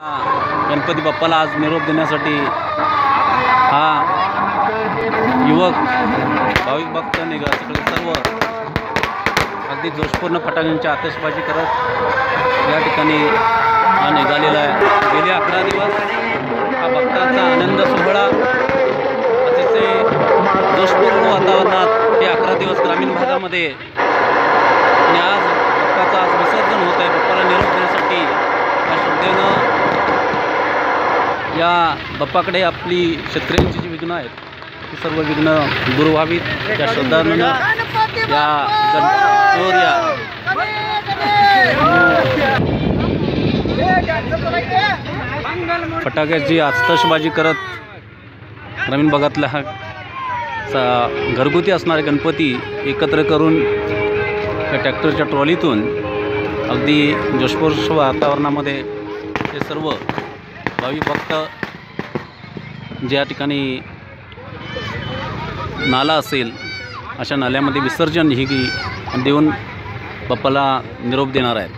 गणपती बाप्पाला आज निरोप देण्यासाठी हा युवक भाविक भक्त निघा सगळे सर्व अगदी जोशपूर्ण फटाक्यांची आतषबाजी करत या ठिकाणी हा निघालेला आहे. गेले अकरा दिवस हा भक्तांचा आनंद सोहळा अतिशय जोशपूर्ण वातावरणात हे अकरा दिवस ग्रामीण भागामध्ये आणि आज भक्ताचं आज विसर्जन होत आहे. बाप्पाला निरोप देण्यासाठी या श्रद्धेनं या बाप्पाकडे आपली शेतकऱ्यांची जी विघ्न आहेत ती सर्व विघ्न दूर व्हावीत. त्या श्रद्धानं या गणपतीवर फटाक्याची आतषबाजी करत ग्रामीण भागातल्या हा सा घरगुती असणारे गणपती एकत्र करून त्या ट्रॅक्टरच्या ट्रॉलीतून अगदी जोशपूर वातावरणामध्ये हे सर्व भाविक भक्त ज्या ठिकाणी नाला असेल अशा नाल्यामध्ये विसर्जन ही देऊन बाप्पाला निरोप देणार आहेत.